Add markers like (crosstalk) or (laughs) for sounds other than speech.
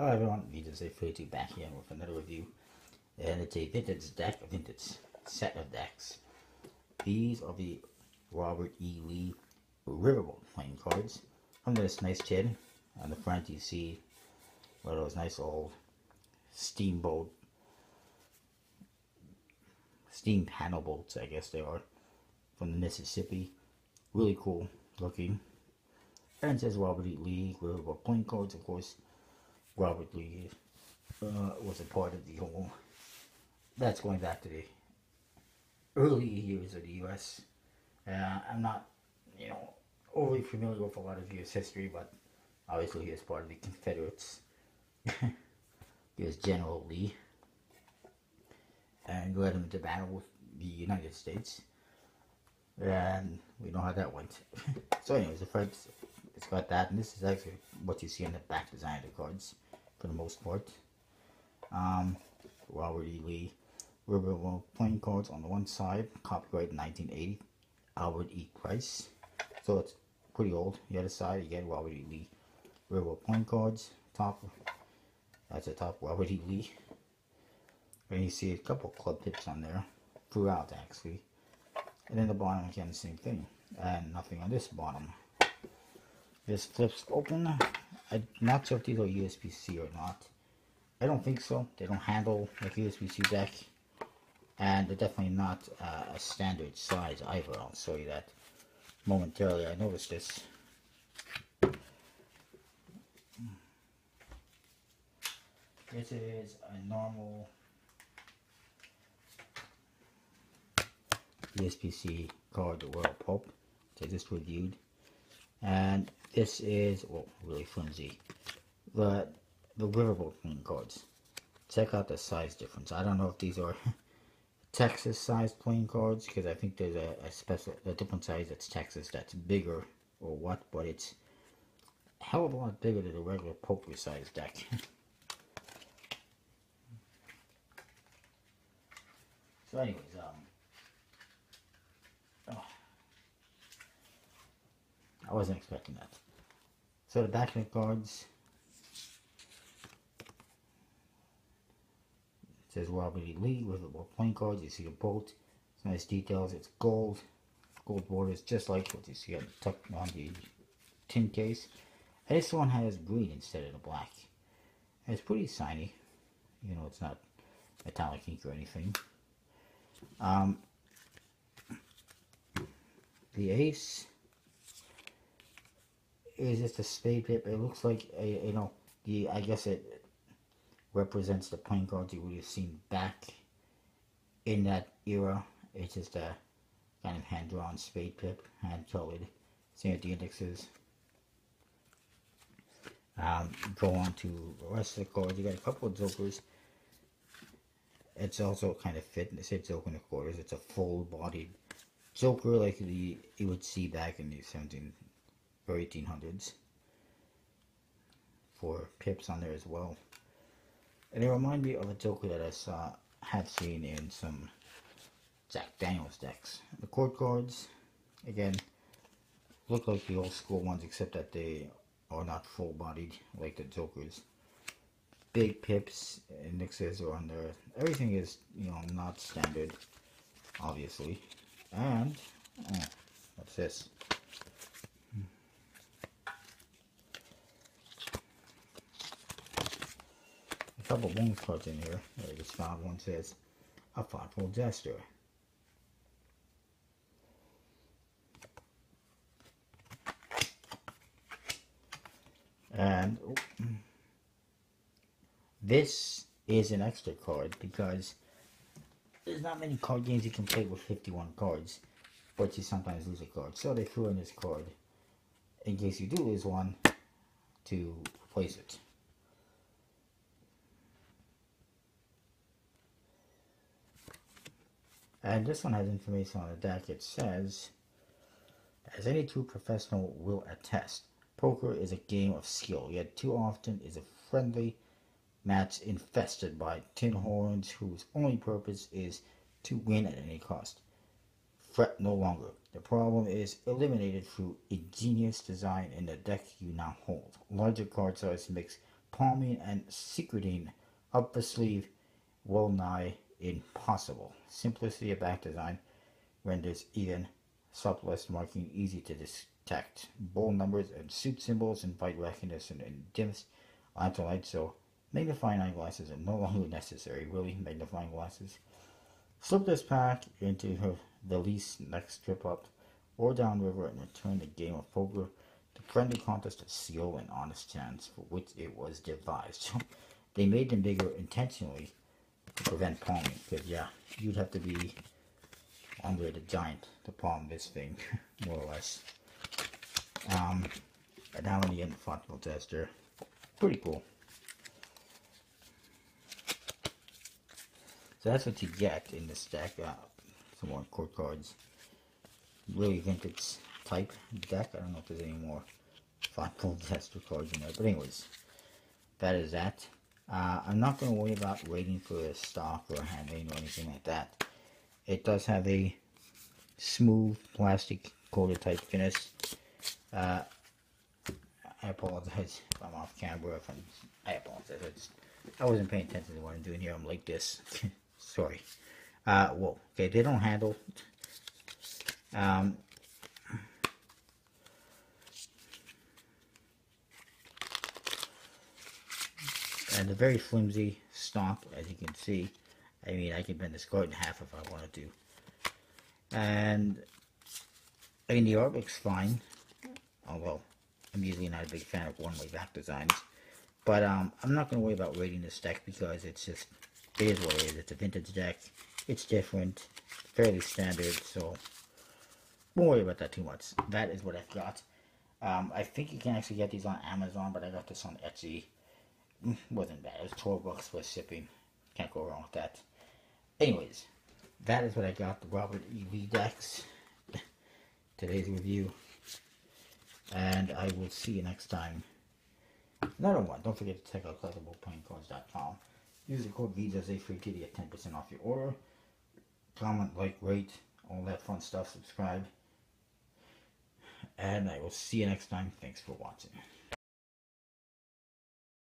Hello everyone, VJay42 back here with another review. And it's a vintage deck, a vintage set of decks. These are the Robert E. Lee Riverboat playing cards. From this nice tin. On the front you see one of those nice old steamboat, steam panel boats I guess they are, from the Mississippi. Really cool looking. And says Robert E. Lee Riverboat playing cards of course. Robert Lee uh, was a part of the whole. That's going back to the early years of the U.S. Uh, I'm not, you know, overly familiar with a lot of U.S. history, but obviously he was part of the Confederates. (laughs) he was General Lee, and led him to battle with the United States. And we know how that went. (laughs) so, anyways, the first it's got that, and this is actually what you see on the back design of the cards for the most part. Um, Robert E. Lee. Riverboat playing cards on the one side, copyright 1980, Albert E. Price. So it's pretty old. The other side, again Robert E. Lee. Riverboat playing cards, top, that's the top, Robert E. Lee. And you see a couple club tips on there, throughout actually. And then the bottom again, the same thing. And nothing on this bottom. This flips open. I'm not sure if these are USPCC or not. I don't think so. They don't handle like USPCC deck. And they're definitely not uh, a standard size either. I'll show you that momentarily. I noticed this. This is a normal USPCC card Royal Pulp. So just reviewed. And this is, well, really flimsy, but the riverboat playing cards. Check out the size difference. I don't know if these are (laughs) Texas sized playing cards, because I think there's a, a special, a different size that's Texas that's bigger, or what, but it's a hell of a lot bigger than a regular poker size deck. (laughs) so anyways, um, I wasn't expecting that. So the back of the cards it says Robert E. Lee with the playing cards. You see the bolt. It's nice details. It's gold. Gold borders just like what you see on, tucked on the tin case. And this one has green instead of the black. And it's pretty shiny. You know, it's not metallic ink or anything. Um, the ace is just a spade pip. It looks like a you know the I guess it represents the playing cards you would have seen back in that era. It's just a kind of hand drawn spade pip, hand colored. Same with the indexes. Um, go on to the rest of the cards. You got a couple of jokers. It's also kind of fit. It says joker in the quarters. It's a full bodied joker like the you would see back in the 17 or 1800s for pips on there as well. And they remind me of a Joker that I saw, have seen in some Jack Daniels decks. The court cards, again, look like the old school ones except that they are not full bodied like the Jokers. Big pips, indexes are on there. Everything is, you know, not standard, obviously. And, oh, what's this? Couple bonus cards in here. I just found one says, a thoughtful gesture. And this is an extra card because there's not many card games you can play with 51 cards, but you sometimes lose a card. So they threw in this card in case you do lose one to replace it. And this one has information on the deck. It says, as any true professional will attest, poker is a game of skill, yet too often is a friendly match infested by tin horns whose only purpose is to win at any cost. Fret no longer. The problem is eliminated through ingenious design in the deck you now hold. Larger card size makes palming and secreting up the sleeve well nigh impossible. Simplicity of back design renders even subtlest marking easy to detect. Bold numbers and suit symbols invite recognition in dimmest light, so magnifying eyeglasses are no (laughs) longer necessary. Really, magnifying glasses. Slip this pack into her valise next trip up or downriver and return the game of poker. The friendly contest a seal an honest chance for which it was devised. (laughs) they made them bigger intentionally prevent palming. Because, yeah, you'd have to be Andre the Giant to palm this thing, (laughs) more or less. Um, and now in the end, thoughtful tester. Pretty cool. So that's what you get in this deck. Uh, some more court cards. Really vintage type deck. I don't know if there's any more thoughtful tester cards in there. But anyways, that is that. Uh, I'm not going to worry about waiting for a stock or handling or anything like that. It does have a smooth plastic coated type finish. Uh, I apologize if I'm off camera. If I'm, I apologize. I, I wasn't paying attention to what I'm doing here. I'm like this. (laughs) Sorry. Uh, whoa. Okay, they don't handle. Um, and a very flimsy stomp, as you can see. I mean, I can bend this card in half if I wanted to. And, I mean, the art looks fine. Although, I'm usually not a big fan of one-way back designs. But, um, I'm not going to worry about rating this deck because it's just, it is what it is. It's a vintage deck. It's different. Fairly standard, so won't worry about that too much. That is what I've got. Um, I think you can actually get these on Amazon, but I got this on Etsy. Wasn't bad. It was 12 bucks for shipping. Can't go wrong with that. Anyways, that is what I got. The Robert EV decks. (laughs) Today's review. And I will see you next time. Another one. Don't forget to check out collectableplayingcards.com. Use the code VJSA free to get 10% off your order. Comment, like, rate, all that fun stuff. Subscribe. And I will see you next time. Thanks for watching.